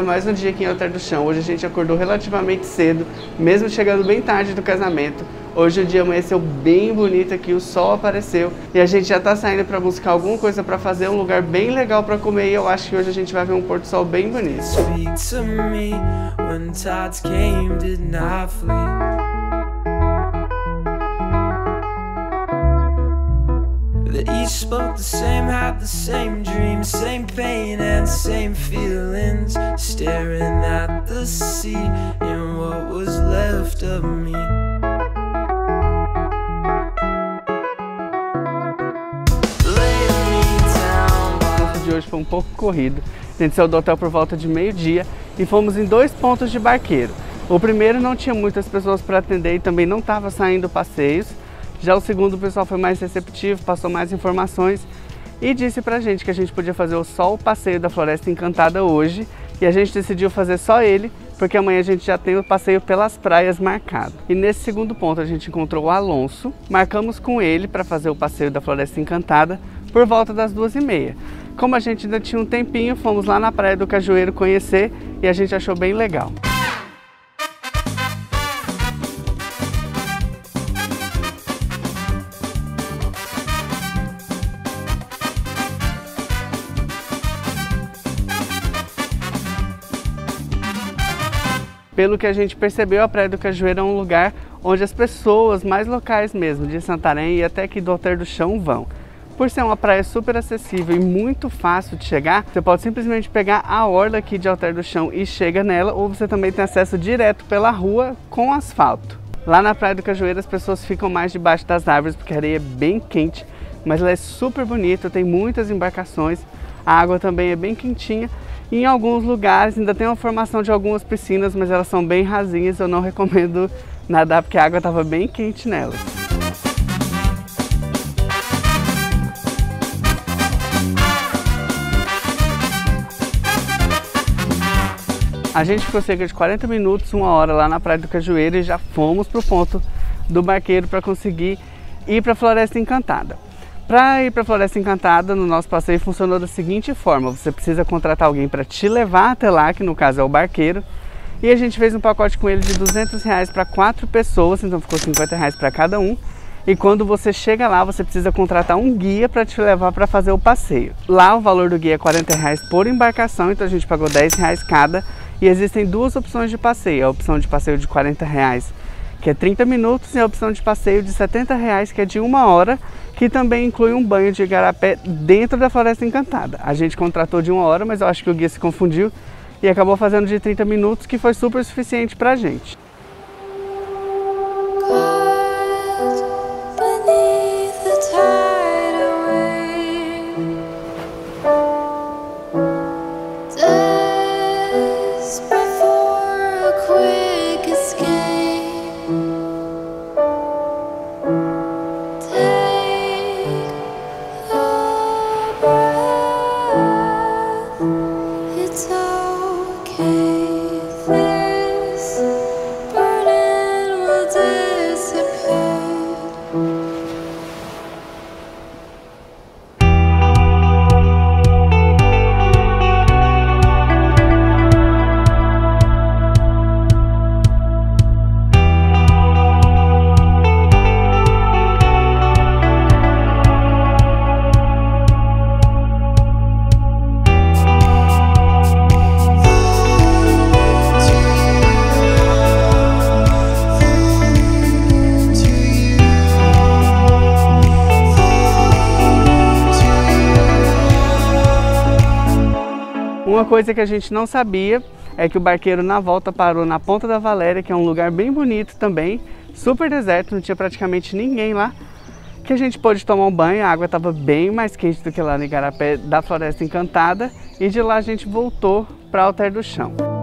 Mais um dia aqui em Alter do Chão. Hoje a gente acordou relativamente cedo, mesmo chegando bem tarde do casamento. Hoje o dia amanheceu bem bonito aqui, o sol apareceu e a gente já tá saindo para buscar alguma coisa para fazer, um lugar bem legal para comer e eu acho que hoje a gente vai ver um pôr do sol bem bonito. That each spoke the same, had the same same pain and same feelings. Staring at the sea and what was left of me. de hoje foi um pouco corrido. A gente saiu do hotel por volta de meio-dia e fomos em dois pontos de barqueiro. O primeiro não tinha muitas pessoas para atender e também não estava saindo passeios. Já o segundo, o pessoal foi mais receptivo, passou mais informações e disse pra gente que a gente podia fazer só o passeio da Floresta Encantada hoje e a gente decidiu fazer só ele porque amanhã a gente já tem o passeio pelas praias marcado. E nesse segundo ponto a gente encontrou o Alonso, marcamos com ele para fazer o passeio da Floresta Encantada por volta das duas e meia. Como a gente ainda tinha um tempinho, fomos lá na Praia do Cajueiro conhecer e a gente achou bem legal. Pelo que a gente percebeu, a Praia do Cajueiro é um lugar onde as pessoas mais locais mesmo, de Santarém e até aqui do Alter do Chão vão. Por ser uma praia super acessível e muito fácil de chegar, você pode simplesmente pegar a orla aqui de Alter do Chão e chega nela, ou você também tem acesso direto pela rua com asfalto. Lá na Praia do Cajueiro as pessoas ficam mais debaixo das árvores porque a areia é bem quente, mas ela é super bonita, tem muitas embarcações, a água também é bem quentinha em alguns lugares ainda tem uma formação de algumas piscinas, mas elas são bem rasinhas, eu não recomendo nadar porque a água estava bem quente nelas. A gente ficou cerca de 40 minutos, uma hora lá na Praia do Cajueiro e já fomos para o ponto do barqueiro para conseguir ir para a Floresta Encantada. Para ir para a Floresta Encantada, no nosso passeio funcionou da seguinte forma: você precisa contratar alguém para te levar até lá, que no caso é o barqueiro, e a gente fez um pacote com ele de 200 reais para quatro pessoas, então ficou 50 reais para cada um. E quando você chega lá, você precisa contratar um guia para te levar para fazer o passeio. Lá o valor do guia é 40 reais por embarcação, então a gente pagou 10 reais cada. E existem duas opções de passeio: a opção de passeio de 40 reais que é 30 minutos, e a opção de passeio de 70 reais, que é de uma hora, que também inclui um banho de igarapé dentro da Floresta Encantada. A gente contratou de uma hora, mas eu acho que o guia se confundiu e acabou fazendo de 30 minutos, que foi super suficiente para a gente. Uma coisa que a gente não sabia é que o barqueiro na volta parou na Ponta da Valéria, que é um lugar bem bonito também, super deserto, não tinha praticamente ninguém lá, que a gente pôde tomar um banho, a água estava bem mais quente do que lá no Igarapé da Floresta Encantada, e de lá a gente voltou para Alter do Chão.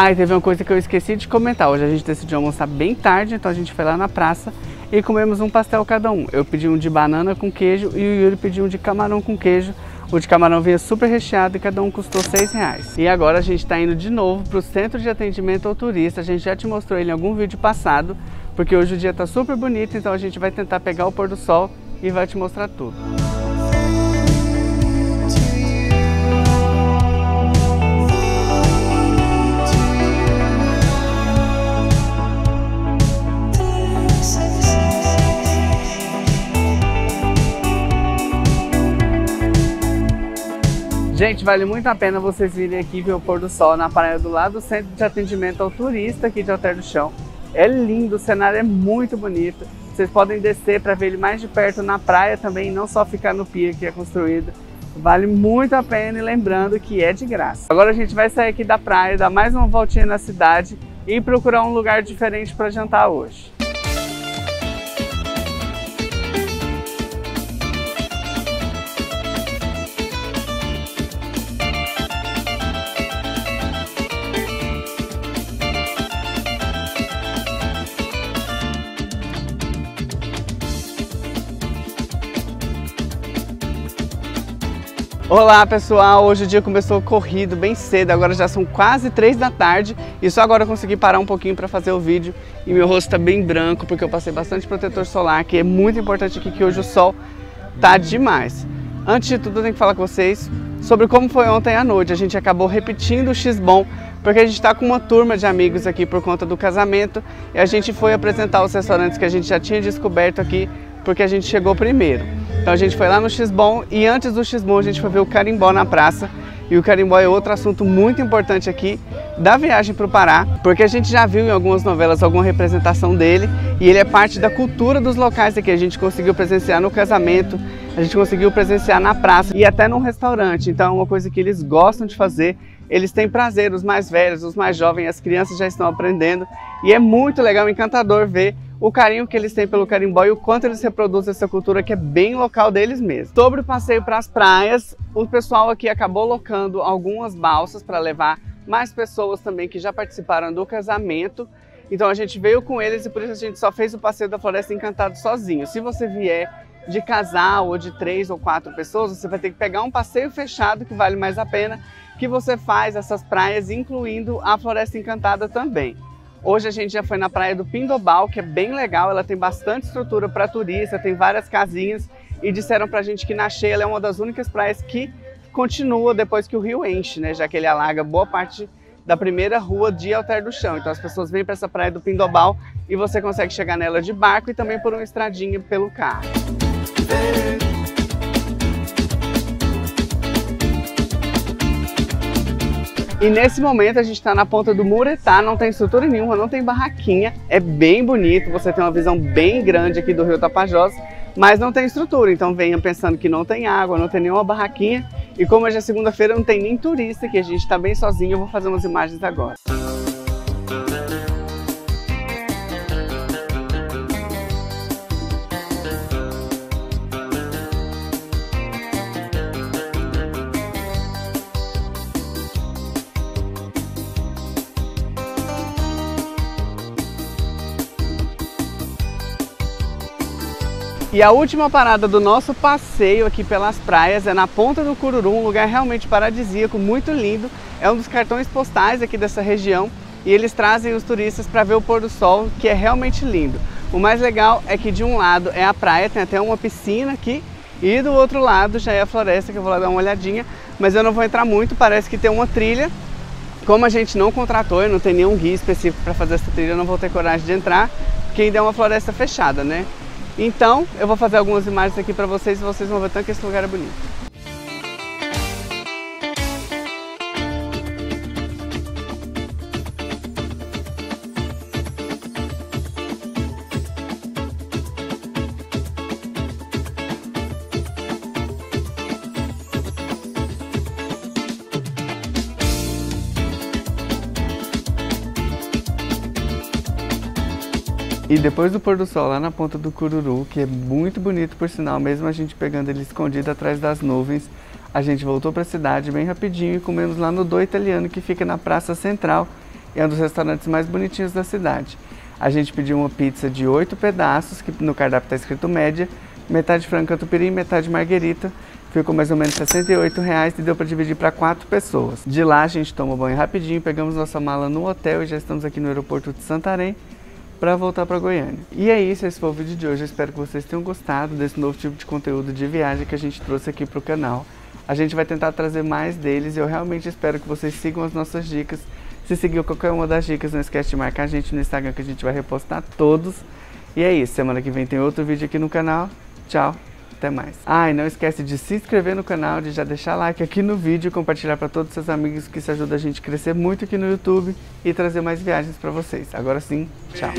Ah, e teve uma coisa que eu esqueci de comentar. Hoje a gente decidiu almoçar bem tarde, então a gente foi lá na praça e comemos um pastel cada um. Eu pedi um de banana com queijo e o Yuri pediu um de camarão com queijo. O de camarão vinha super recheado e cada um custou 6 reais. E agora a gente está indo de novo para o centro de atendimento ao turista. A gente já te mostrou ele em algum vídeo passado, porque hoje o dia está super bonito, então a gente vai tentar pegar o pôr do sol e vai te mostrar tudo. Gente, vale muito a pena vocês virem aqui ver o pôr do sol na praia do lado do centro de atendimento ao turista aqui de Alter do Chão. É lindo, o cenário é muito bonito. Vocês podem descer para ver ele mais de perto na praia também, não só ficar no pier que é construído. Vale muito a pena e lembrando que é de graça. Agora a gente vai sair aqui da praia, dar mais uma voltinha na cidade e procurar um lugar diferente para jantar hoje. Olá pessoal, hoje o dia começou corrido bem cedo, agora já são quase 3 da tarde e só agora eu consegui parar um pouquinho para fazer o vídeo e meu rosto está bem branco porque eu passei bastante protetor solar, que é muito importante aqui que hoje o sol tá demais. Antes de tudo eu tenho que falar com vocês sobre como foi ontem à noite, a gente acabou repetindo o X-Bom porque a gente está com uma turma de amigos aqui por conta do casamento e a gente foi apresentar os restaurantes que a gente já tinha descoberto aqui porque a gente chegou primeiro. Então a gente foi lá no X-Bom e antes do X-Bom a gente foi ver o carimbó na praça. E o carimbó é outro assunto muito importante aqui da viagem para o Pará, porque a gente já viu em algumas novelas alguma representação dele e ele é parte da cultura dos locais aqui. A gente conseguiu presenciar no casamento, a gente conseguiu presenciar na praça e até num restaurante. Então é uma coisa que eles gostam de fazer. Eles têm prazer, os mais velhos, os mais jovens, as crianças já estão aprendendo e é muito legal, encantador ver o carinho que eles têm pelo carimbó e o quanto eles reproduzem essa cultura que é bem local deles mesmos. Sobre o passeio para as praias, o pessoal aqui acabou locando algumas balsas para levar mais pessoas também que já participaram do casamento. Então a gente veio com eles e por isso a gente só fez o passeio da Floresta Encantado sozinho. Se você vier de casal ou de três ou quatro pessoas, você vai ter que pegar um passeio fechado que vale mais a pena, que você faz essas praias, incluindo a Floresta Encantada também. Hoje a gente já foi na praia do Pindobal, que é bem legal, ela tem bastante estrutura para turista, tem várias casinhas e disseram pra gente que na cheia ela é uma das únicas praias que continua depois que o rio enche, né? Já que ele alaga boa parte da primeira rua de Alter do Chão. Então as pessoas vêm para essa praia do Pindobal e você consegue chegar nela de barco e também por uma estradinha pelo carro. E nesse momento a gente está na ponta do Muretá, não tem estrutura nenhuma, não tem barraquinha, é bem bonito, você tem uma visão bem grande aqui do Rio Tapajós, mas não tem estrutura, então venha pensando que não tem água, não tem nenhuma barraquinha, e como hoje é segunda-feira não tem nem turista, que a gente está bem sozinho, eu vou fazer umas imagens agora. E a última parada do nosso passeio aqui pelas praias é na Ponta do Cururu, um lugar realmente paradisíaco, muito lindo. É um dos cartões postais aqui dessa região e eles trazem os turistas para ver o pôr do sol, que é realmente lindo. O mais legal é que de um lado é a praia, tem até uma piscina aqui, e do outro lado já é a floresta, que eu vou lá dar uma olhadinha, mas eu não vou entrar muito, parece que tem uma trilha. Como a gente não contratou, eu não tenho nenhum guia específico para fazer essa trilha, eu não vou ter coragem de entrar, porque ainda é uma floresta fechada, né? Então, eu vou fazer algumas imagens aqui para vocês e vocês vão ver tanto que esse lugar é bonito. E depois do pôr do sol lá na ponta do Cururu, que é muito bonito por sinal, mesmo a gente pegando ele escondido atrás das nuvens, a gente voltou para a cidade bem rapidinho e comemos lá no Do Italiano, que fica na Praça Central, é um dos restaurantes mais bonitinhos da cidade. A gente pediu uma pizza de oito pedaços, que no cardápio está escrito média, metade frango e metade marguerita. Ficou mais ou menos 68 reais e deu para dividir para quatro pessoas. De lá a gente toma banho rapidinho, pegamos nossa mala no hotel e já estamos aqui no aeroporto de Santarém para voltar para Goiânia. E é isso, esse foi o vídeo de hoje. Eu espero que vocês tenham gostado desse novo tipo de conteúdo de viagem que a gente trouxe aqui para o canal. A gente vai tentar trazer mais deles e eu realmente espero que vocês sigam as nossas dicas. Se seguiu qualquer uma das dicas, não esquece de marcar a gente no Instagram que a gente vai repostar todos. E é isso, semana que vem tem outro vídeo aqui no canal. Tchau, até mais. Ah, e não esquece de se inscrever no canal, de já deixar like aqui no vídeo, compartilhar para todos os seus amigos que isso ajuda a gente a crescer muito aqui no YouTube e trazer mais viagens para vocês. Agora sim, tchau.